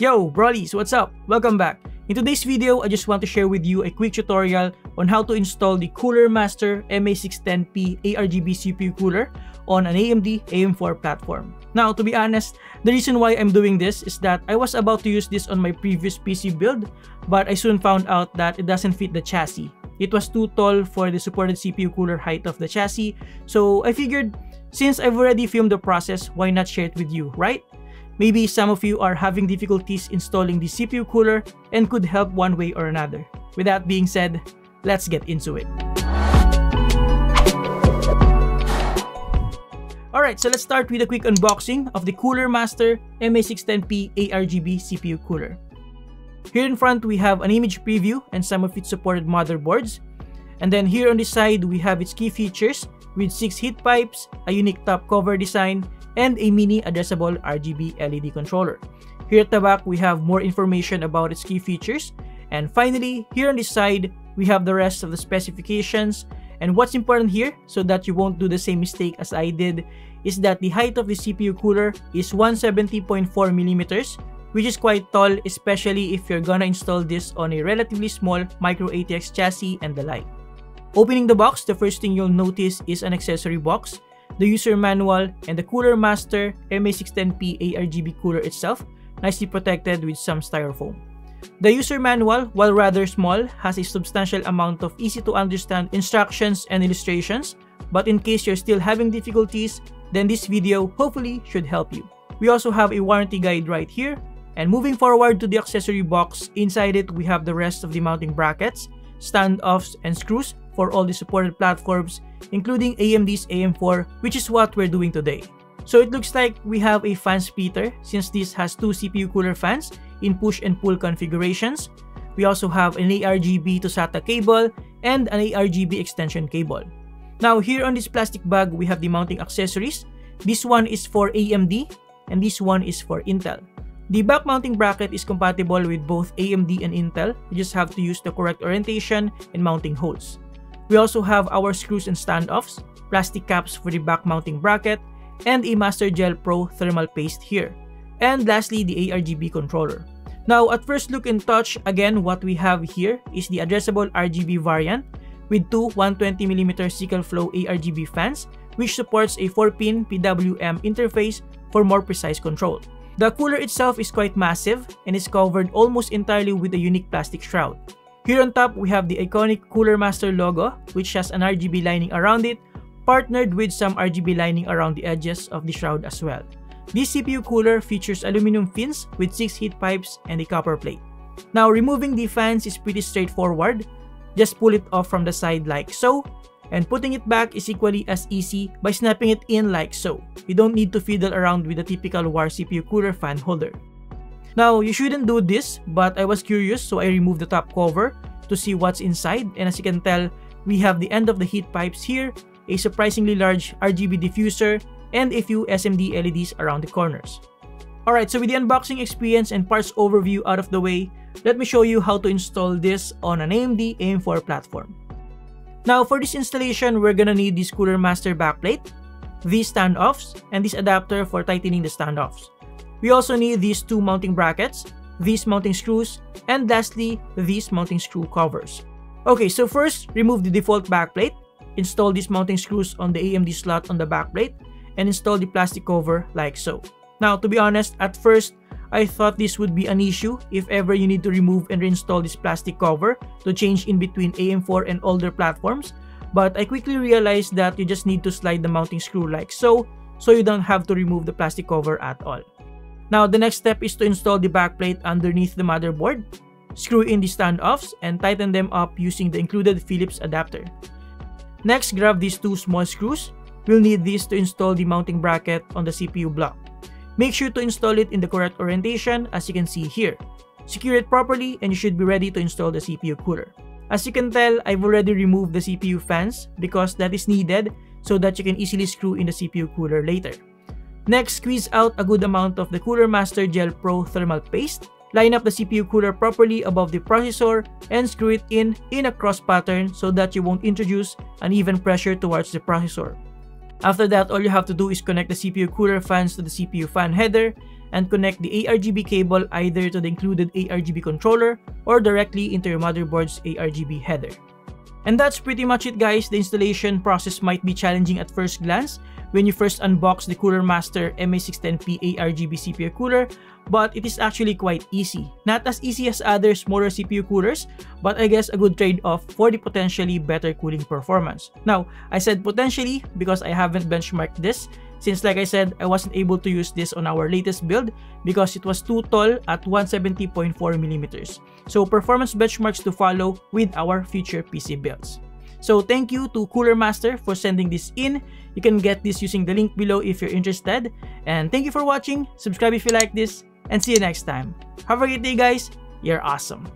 Yo, brolies, what's up? Welcome back. In today's video, I just want to share with you a quick tutorial on how to install the Cooler Master MA610P ARGB CPU cooler on an AMD AM4 platform. Now, to be honest, the reason why I'm doing this is that I was about to use this on my previous PC build, but I soon found out that it doesn't fit the chassis. It was too tall for the supported CPU cooler height of the chassis, so I figured since I've already filmed the process, why not share it with you, right? Maybe some of you are having difficulties installing the CPU cooler and could help one way or another. With that being said, let's get into it. Alright, so let's start with a quick unboxing of the Cooler Master MA610P ARGB CPU cooler. Here in front, we have an image preview and some of its supported motherboards. And then here on the side, we have its key features with 6 heat pipes, a unique top cover design, and a mini addressable RGB LED controller. Here at the back, we have more information about its key features. And finally, here on this side, we have the rest of the specifications. And what's important here, so that you won't do the same mistake as I did, is that the height of the CPU cooler is 170.4mm, which is quite tall, especially if you're gonna install this on a relatively small micro ATX chassis and the like. Opening the box, the first thing you'll notice is an accessory box the user manual, and the Cooler Master MA610P ARGB cooler itself, nicely protected with some styrofoam. The user manual, while rather small, has a substantial amount of easy to understand instructions and illustrations, but in case you're still having difficulties, then this video hopefully should help you. We also have a warranty guide right here, and moving forward to the accessory box, inside it we have the rest of the mounting brackets, standoffs, and screws for all the supported platforms, including AMD's AM4, which is what we're doing today. So it looks like we have a fan splitter since this has two CPU cooler fans in push and pull configurations. We also have an ARGB to SATA cable and an ARGB extension cable. Now here on this plastic bag, we have the mounting accessories. This one is for AMD and this one is for Intel. The back mounting bracket is compatible with both AMD and Intel. You just have to use the correct orientation and mounting holes. We also have our screws and standoffs, plastic caps for the back mounting bracket, and a Master Gel Pro thermal paste here. And lastly, the ARGB controller. Now, at first look and touch, again, what we have here is the addressable RGB variant with two 120mm SickleFlow ARGB fans, which supports a 4-pin PWM interface for more precise control. The cooler itself is quite massive and is covered almost entirely with a unique plastic shroud. Here on top, we have the iconic Cooler Master logo, which has an RGB lining around it, partnered with some RGB lining around the edges of the shroud as well. This CPU cooler features aluminum fins with 6 heat pipes and a copper plate. Now, removing the fans is pretty straightforward. Just pull it off from the side like so, and putting it back is equally as easy by snapping it in like so. You don't need to fiddle around with the typical war CPU cooler fan holder. Now, you shouldn't do this, but I was curious so I removed the top cover to see what's inside and as you can tell, we have the end of the heat pipes here, a surprisingly large RGB diffuser, and a few SMD LEDs around the corners. Alright, so with the unboxing experience and parts overview out of the way, let me show you how to install this on an AMD AM4 platform. Now for this installation, we're gonna need this Cooler Master backplate, these standoffs, and this adapter for tightening the standoffs. We also need these two mounting brackets, these mounting screws, and lastly, these mounting screw covers. Okay, so first, remove the default backplate, install these mounting screws on the AMD slot on the backplate, and install the plastic cover like so. Now, to be honest, at first, I thought this would be an issue if ever you need to remove and reinstall this plastic cover to change in between AM4 and older platforms, but I quickly realized that you just need to slide the mounting screw like so, so you don't have to remove the plastic cover at all. Now, the next step is to install the backplate underneath the motherboard, screw in the standoffs, and tighten them up using the included Phillips adapter. Next, grab these two small screws. We'll need these to install the mounting bracket on the CPU block. Make sure to install it in the correct orientation as you can see here. Secure it properly and you should be ready to install the CPU cooler. As you can tell, I've already removed the CPU fans because that is needed so that you can easily screw in the CPU cooler later. Next, squeeze out a good amount of the Cooler Master Gel Pro thermal paste. Line up the CPU cooler properly above the processor and screw it in in a cross pattern so that you won't introduce uneven pressure towards the processor. After that, all you have to do is connect the CPU cooler fans to the CPU fan header and connect the ARGB cable either to the included ARGB controller or directly into your motherboard's ARGB header. And that's pretty much it guys, the installation process might be challenging at first glance when you first unbox the Cooler Master MA610P ARGB CPU cooler, but it is actually quite easy. Not as easy as other smaller CPU coolers, but I guess a good trade-off for the potentially better cooling performance. Now, I said potentially because I haven't benchmarked this, since like I said, I wasn't able to use this on our latest build because it was too tall at 170.4mm. So performance benchmarks to follow with our future PC builds. So thank you to Cooler Master for sending this in. You can get this using the link below if you're interested. And thank you for watching. Subscribe if you like this. And see you next time. Have a great day guys. You're awesome.